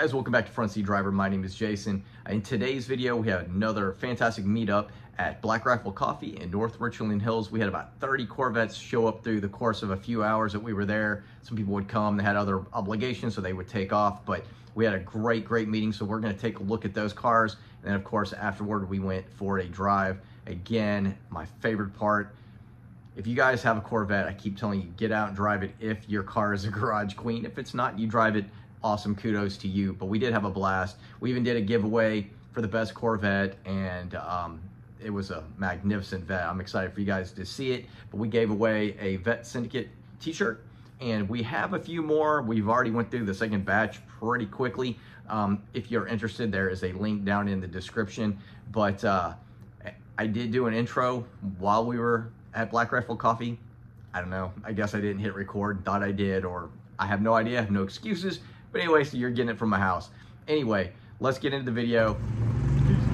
guys, welcome back to Front Seat Driver. My name is Jason. In today's video, we have another fantastic meetup at Black Rifle Coffee in North Richland Hills. We had about 30 Corvettes show up through the course of a few hours that we were there. Some people would come, they had other obligations, so they would take off, but we had a great, great meeting, so we're gonna take a look at those cars. And then of course, afterward, we went for a drive. Again, my favorite part, if you guys have a Corvette, I keep telling you, get out and drive it if your car is a garage queen. If it's not, you drive it, awesome, kudos to you. But we did have a blast. We even did a giveaway for the best Corvette and um, it was a magnificent Vette. I'm excited for you guys to see it. But we gave away a Vette Syndicate t-shirt and we have a few more. We've already went through the second batch pretty quickly. Um, if you're interested, there is a link down in the description. But uh, I did do an intro while we were at Black Rifle Coffee. I don't know. I guess I didn't hit record, thought I did, or I have no idea, I have no excuses. But anyway, so you're getting it from my house. Anyway, let's get into the video.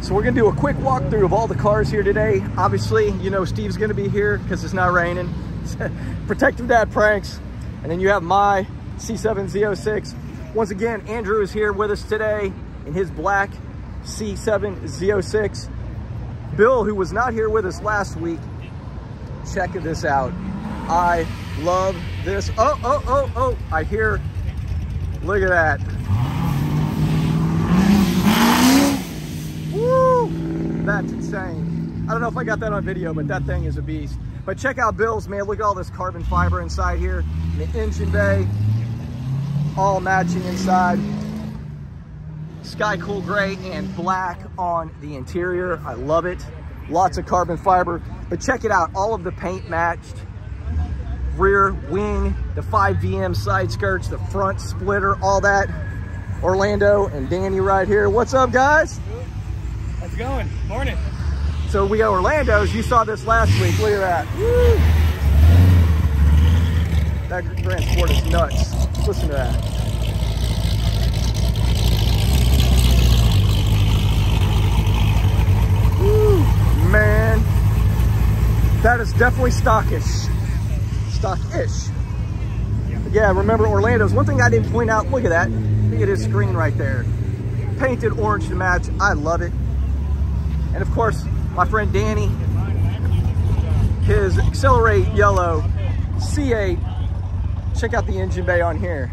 So we're gonna do a quick walkthrough of all the cars here today. Obviously, you know Steve's gonna be here because it's not raining. Protective Dad pranks. And then you have my C7 Z06. Once again, Andrew is here with us today in his black C7 Z06. Bill, who was not here with us last week, check this out. I love this. Oh, oh, oh, oh, I hear, look at that. Woo, that's insane. I don't know if I got that on video, but that thing is a beast. But check out Bill's, man. Look at all this carbon fiber inside here. The engine bay, all matching inside. Sky Cool Gray and black on the interior. I love it. Lots of carbon fiber. But check it out, all of the paint matched. Rear wing, the 5VM side skirts, the front splitter, all that. Orlando and Danny right here. What's up, guys? How's it going? Morning. So we got Orlando's. You saw this last week. Look at that. Woo! That Grand Sport is nuts. Listen to that. Man. That is definitely stockish. Stockish. Yeah, remember Orlando's. One thing I didn't point out, look at that. Look at his screen right there. Painted orange to match. I love it. And of course, my friend Danny, his Accelerate Yellow C8. Check out the engine bay on here.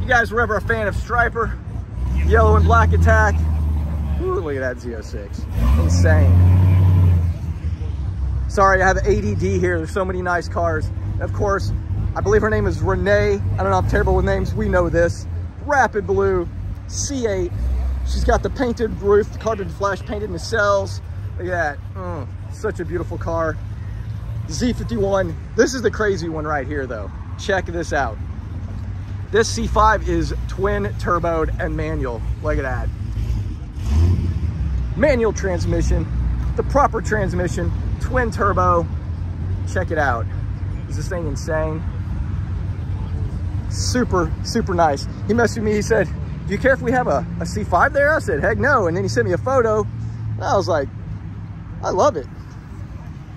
You guys were ever a fan of Stryper, Yellow and Black Attack? Ooh, look at that Z06. Insane. Sorry, I have ADD here. There's so many nice cars. Of course, I believe her name is Renee. I don't know, I'm terrible with names. We know this. Rapid Blue C8. She's got the painted roof, the carbon flash painted nacelles. Look at that. Mm, such a beautiful car. Z51. This is the crazy one right here, though. Check this out. This C5 is twin turboed and manual. Look at that manual transmission, the proper transmission, twin turbo. Check it out. Is this thing insane? Super, super nice. He messaged me, he said, do you care if we have a a C5 there? I said, heck no. And then he sent me a photo. And I was like, I love it.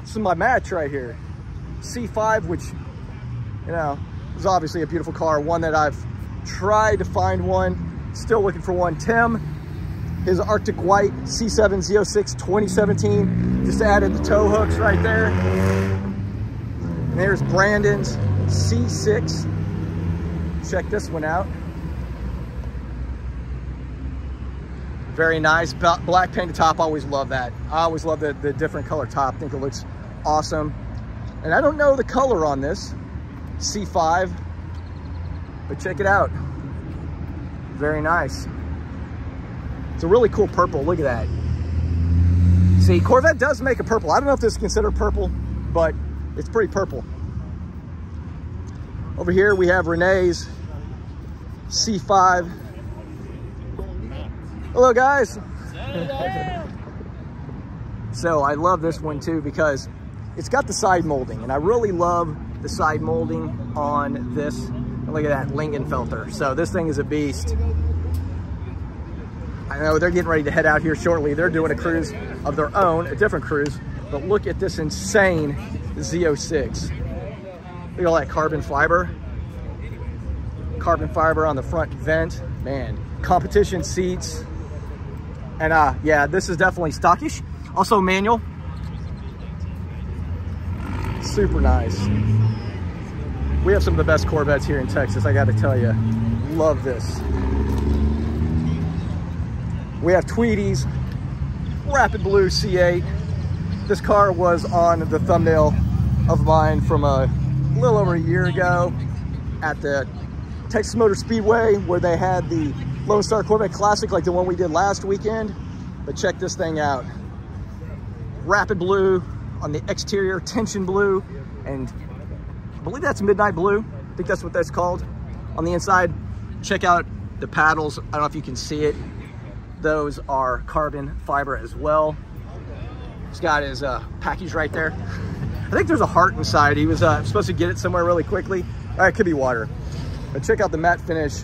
This is my match right here. C5, which, you know, is obviously a beautiful car. One that I've tried to find one. Still looking for one. Tim, his Arctic White C7 Z06 2017. Just added the tow hooks right there. And there's Brandon's C6. Check this one out. Very nice, black painted top, always love that. I always love the, the different color top, think it looks awesome. And I don't know the color on this, C5, but check it out. Very nice. It's a really cool purple. Look at that. See, Corvette does make a purple. I don't know if this is considered purple, but it's pretty purple. Over here we have Renee's C5. Hello, guys. so I love this one too because it's got the side molding and I really love the side molding on this. look at that Lingenfelter. So this thing is a beast. I know they're getting ready to head out here shortly. They're doing a cruise of their own, a different cruise. But look at this insane Z06. Look at all that carbon fiber. carbon fiber on the front vent. Man, competition seats. And uh, yeah, this is definitely stockish. Also manual. Super nice. We have some of the best Corvettes here in Texas, I gotta tell you. Love this. We have Tweedies, Rapid Blue C8. This car was on the thumbnail of mine from a little over a year ago at the Texas Motor Speedway where they had the Lone Star Corvette Classic like the one we did last weekend. But check this thing out. Rapid blue on the exterior, tension blue, and I believe that's midnight blue. I think that's what that's called. On the inside, check out the paddles. I don't know if you can see it. Those are carbon fiber as well. He's got his uh, package right there. I think there's a heart inside. He was uh, supposed to get it somewhere really quickly. All right, it could be water. But check out the matte finish.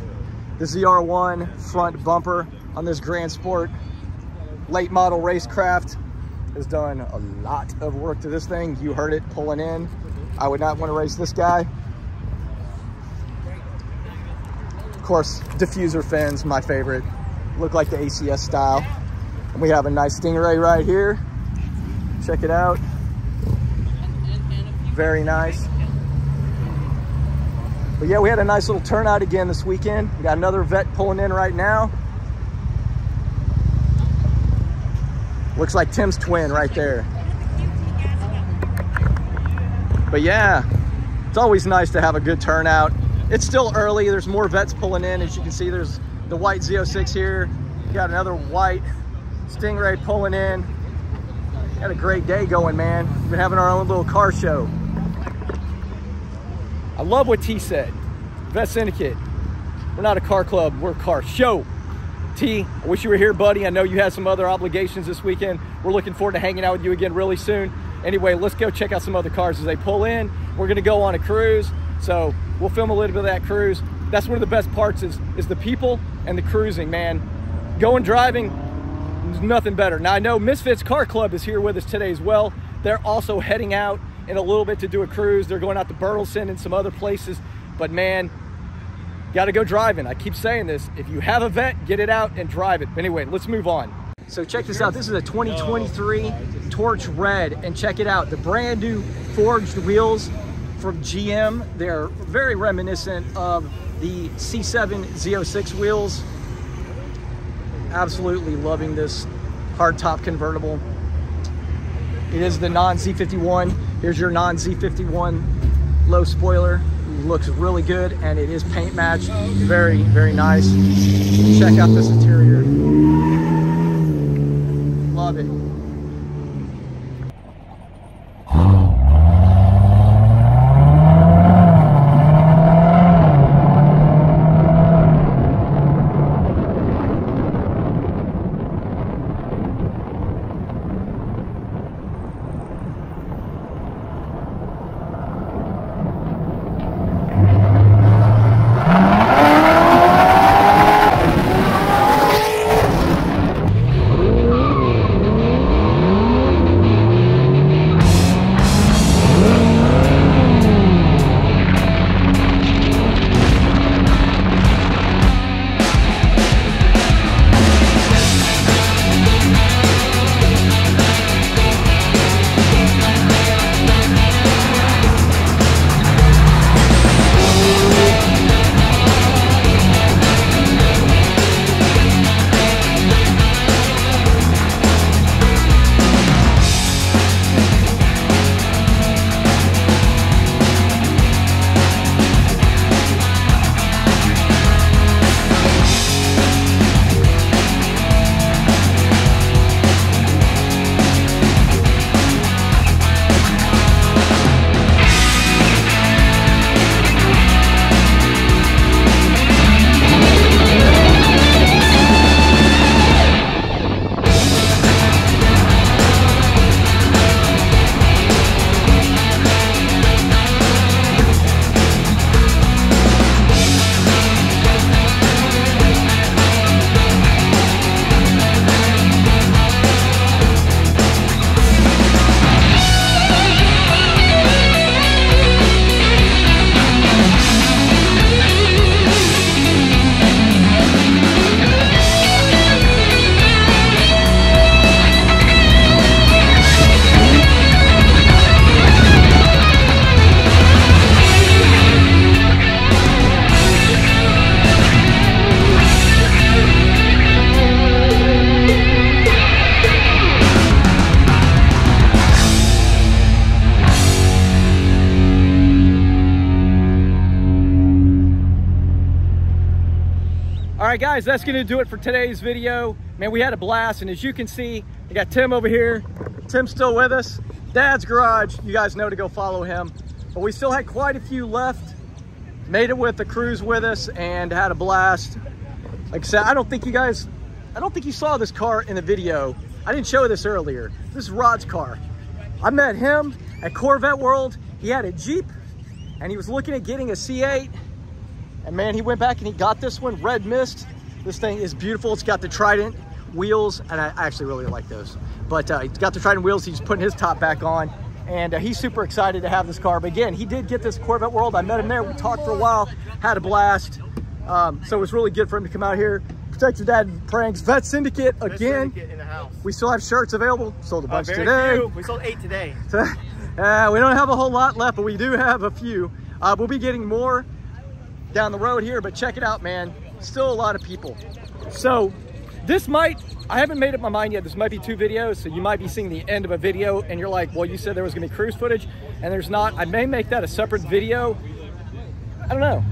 The ZR1 front bumper on this Grand Sport late model racecraft has done a lot of work to this thing. You heard it pulling in. I would not want to race this guy. Of course, diffuser fins, my favorite. Look like the ACS style. And we have a nice Stingray right here. Check it out. Very nice. But yeah, we had a nice little turnout again this weekend. We got another Vette pulling in right now. Looks like Tim's twin right there. But yeah, it's always nice to have a good turnout. It's still early. There's more Vettes pulling in. As you can see, there's the white Z06 here. Got another white Stingray pulling in. Had a great day going, man. We've been having our own little car show. I love what T said. Vette Syndicate. We're not a car club, we're a car show. T, I wish you were here, buddy. I know you had some other obligations this weekend. We're looking forward to hanging out with you again really soon. Anyway, let's go check out some other cars as they pull in. We're gonna go on a cruise, so we'll film a little bit of that cruise. That's one of the best parts is, is the people and the cruising, man. Going driving, there's nothing better. Now I know Misfits Car Club is here with us today as well. They're also heading out in a little bit to do a cruise. They're going out to Burleson and some other places. But man, got to go driving. I keep saying this. If you have a Vette, get it out and drive it. Anyway, let's move on. So check this out. This is a 2023 Torch Red. And check it out. The brand new forged wheels from GM. They're very reminiscent of the C7 Z06 wheels. Absolutely loving this hardtop convertible. It is the non-Z51. Here's your non-Z51 low spoiler. Looks really good and it is paint matched. Very, very nice. Check out this interior. Love it. Guys, that's gonna do it for today's video. Man, we had a blast, and as you can see, I got Tim over here. Tim's still with us. Dad's Garage, you guys know to go follow him. But we still had quite a few left. Made it with the crews with us and had a blast. Like I said, I don't think you guys, I don't think you saw this car in the video. I didn't show this earlier. This is Rod's car. I met him at Corvette World. He had a Jeep and he was looking at getting a C8. And man, he went back and he got this one, Red Mist. This thing is beautiful. It's got the Trident wheels, and I actually really like those. But uh, he's got the Trident wheels. He's putting his top back on, and uh, he's super excited to have this car. But again, he did get this Corvette World. I met him there. We talked for a while, had a blast. Um, so it was really good for him to come out here. Protect Your Dad Pranks. Vette Syndicate again. Syndicate in the house. We still have shirts available. Sold a Uh, bunch very today. few. We sold eight today. Uh, we don't have a whole lot left, but we do have a few. Uh, we'll be getting more down the road here, but check it out, man. Still a lot of people. So this might, I haven't made up my mind yet. This might be two videos, so you might be seeing the end of a video and you're like, well, you said there was gonna be cruise footage and there's not. I may make that a separate video. I don't know.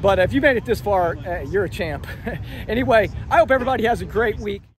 But if you made it this far, uh, you're a champ. anyway, I hope everybody has a great week.